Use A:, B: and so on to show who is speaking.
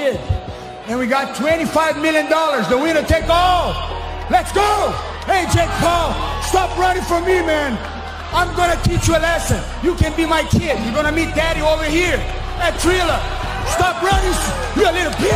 A: And we got $25 million. The winner take all. Let's go. Hey, Jake Paul, stop running from me, man. I'm gonna teach you a lesson. You can be my kid. You're gonna meet daddy over here at Triller. Stop running, You're a little bitch.